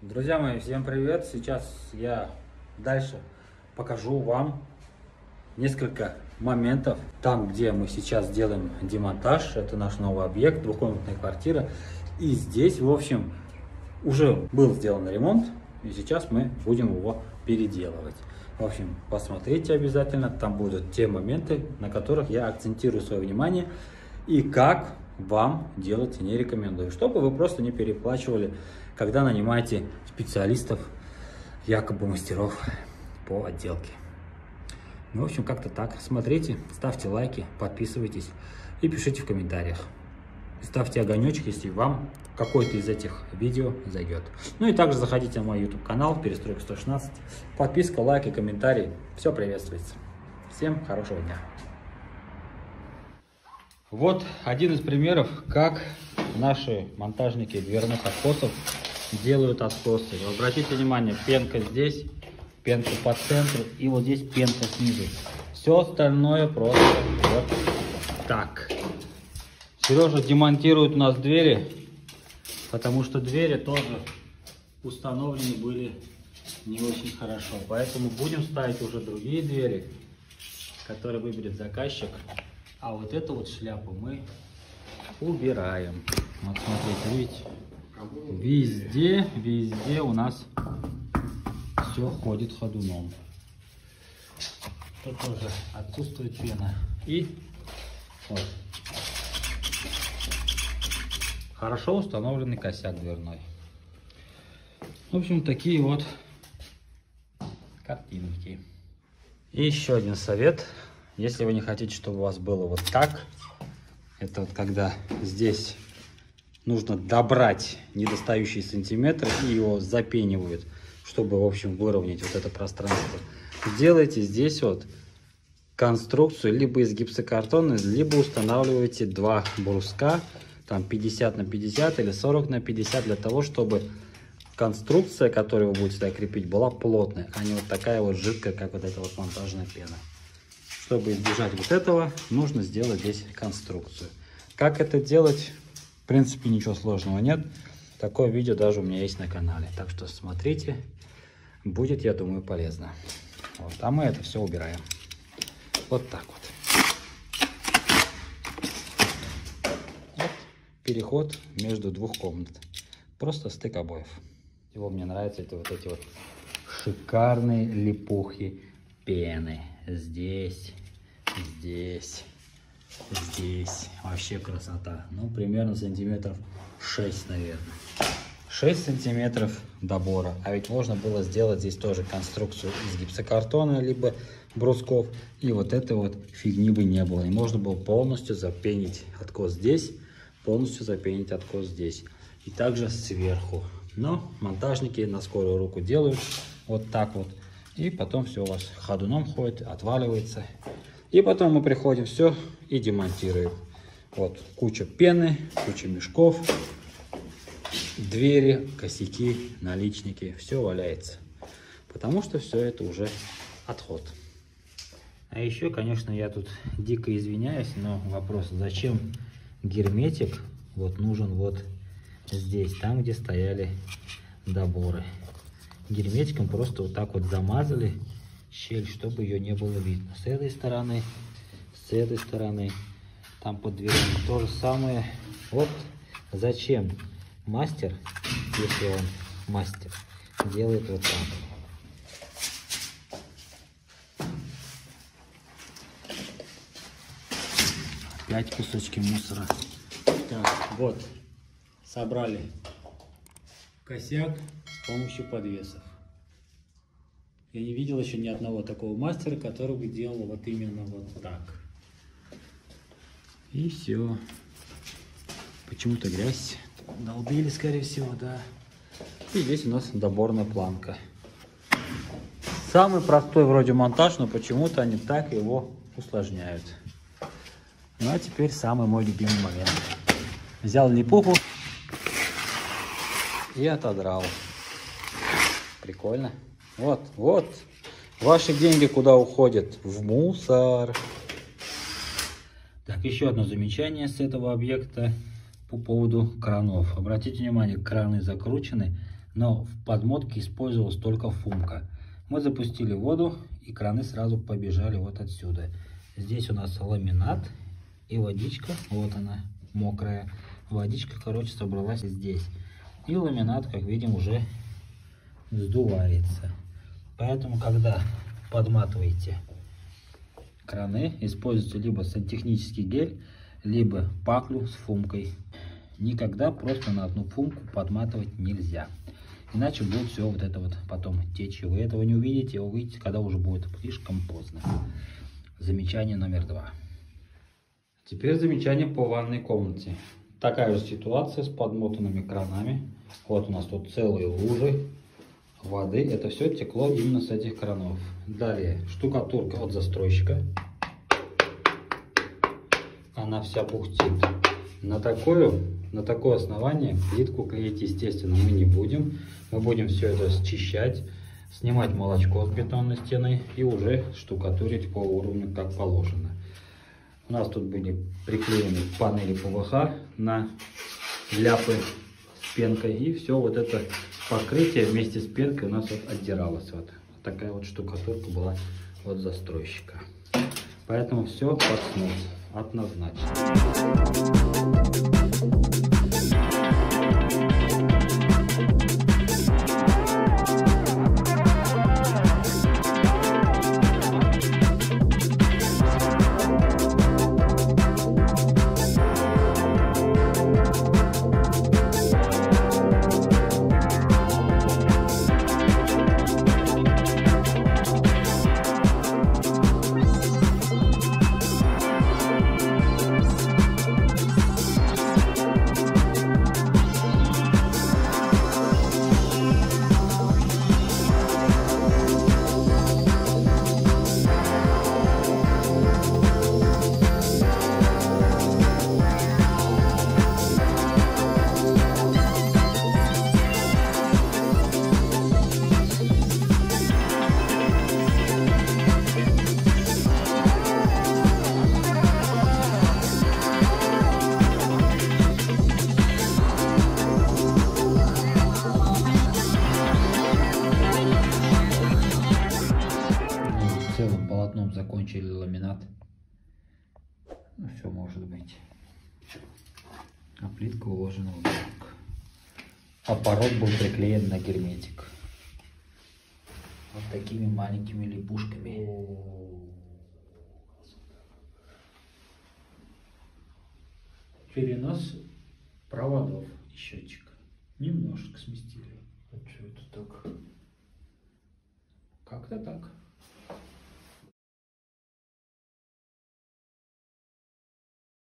Друзья мои, всем привет! Сейчас я дальше покажу вам несколько моментов. Там, где мы сейчас делаем демонтаж, это наш новый объект, двухкомнатная квартира. И здесь, в общем, уже был сделан ремонт, и сейчас мы будем его переделывать. В общем, посмотрите обязательно, там будут те моменты, на которых я акцентирую свое внимание и как вам делать не рекомендую, чтобы вы просто не переплачивали, когда нанимаете специалистов, якобы мастеров по отделке. Ну, в общем, как-то так. Смотрите, ставьте лайки, подписывайтесь и пишите в комментариях. Ставьте огонечек, если вам какой-то из этих видео зайдет. Ну и также заходите на мой YouTube канал Перестройка 116. Подписка, лайк и комментарий. Все приветствуется. Всем хорошего дня. Вот один из примеров, как наши монтажники дверных откосов делают откосы. Обратите внимание, пенка здесь, пенка по центру и вот здесь пенка снизу. Все остальное просто вот так. Сережа демонтирует у нас двери, потому что двери тоже установлены были не очень хорошо. Поэтому будем ставить уже другие двери, которые выберет заказчик. А вот эту вот шляпу мы убираем. Вот смотрите, видите? Везде, везде у нас все ходит ходуном. Тут тоже отсутствует пена. И вот. Хорошо установленный косяк дверной. В общем, такие вот картинки. И еще один совет. Если вы не хотите, чтобы у вас было вот так, это вот когда здесь нужно добрать недостающие сантиметры и его запенивают, чтобы, в общем, выровнять вот это пространство. Делайте здесь вот конструкцию либо из гипсокартона, либо устанавливайте два бруска, там 50 на 50 или 40 на 50, для того, чтобы конструкция, которую вы будете сюда крепить, была плотная, а не вот такая вот жидкая, как вот эта вот монтажная пена. Чтобы избежать вот этого, нужно сделать здесь конструкцию. Как это делать? Принципе, ничего сложного нет. Такое видео даже у меня есть на канале. Так что смотрите. Будет, я думаю, полезно. Вот. А мы это все убираем. Вот так вот. вот. Переход между двух комнат. Просто стык обоев. Его мне нравится, это вот эти вот шикарные липухи пены. Здесь, здесь, здесь. Вообще красота. Ну, примерно сантиметров 6, наверное. 6 сантиметров добора. А ведь можно было сделать здесь тоже конструкцию из гипсокартона, либо брусков. И вот этой вот фигни бы не было. И можно было полностью запенить откос здесь, полностью запенить откос здесь. И также сверху. Но монтажники на скорую руку делают вот так вот. И потом все у вас ходуном ходит, отваливается. И потом мы приходим все и демонтируем. Вот куча пены, куча мешков, двери, косяки, наличники. Все валяется. Потому что все это уже отход. А еще, конечно, я тут дико извиняюсь, но вопрос, зачем герметик вот нужен вот здесь, там, где стояли доборы. Герметиком просто вот так вот замазали щель, чтобы ее не было видно. С этой стороны, с этой стороны, там под дверями то же самое. Вот зачем мастер, если он мастер, делает вот так. Опять кусочки мусора. Так, вот, собрали косяк с помощью подвесов. Я не видел еще ни одного такого мастера, который бы делал вот именно вот так. И все. Почему-то грязь. Долбили, скорее всего, да. И здесь у нас доборная планка. Самый простой вроде монтаж, но почему-то они так его усложняют. Ну а теперь самый мой любимый момент. Взял липуху и отодрал. Прикольно. Вот, вот. Ваши деньги куда уходят? В мусор. Так, еще одно замечание с этого объекта по поводу кранов. Обратите внимание, краны закручены но в подмотке использовалась только фумка. Мы запустили воду, и краны сразу побежали вот отсюда. Здесь у нас ламинат и водичка, вот она, мокрая. Водичка, короче, собралась здесь. И ламинат, как видим, уже сдувается. Поэтому, когда подматываете краны, используйте либо сантехнический гель, либо паклю с фумкой. Никогда просто на одну фумку подматывать нельзя. Иначе будет все вот это вот потом течь. Вы этого не увидите, вы увидите, когда уже будет слишком поздно. Замечание номер два. Теперь замечание по ванной комнате. Такая же ситуация с подмотанными кранами. Вот у нас тут целые лужи воды. Это все текло именно с этих кранов. Далее штукатурка от застройщика. Она вся бухтит. На такое, на такое основание плитку клеить, естественно, мы не будем. Мы будем все это счищать, снимать молочко с бетонной стены и уже штукатурить по уровню, как положено. У нас тут были приклеены панели ПВХ на ляпы с пенкой. И все вот это покрытие вместе с пенкой у нас вот отдиралось. Вот, такая вот штукатурка была от застройщика. Поэтому все под снос однозначно. Быть. А плитка уложена вот так. А порог был приклеен на герметик. Вот такими маленькими липушками. Перенос проводов и счетчик. Немножко сместили. А что это так? Как-то так.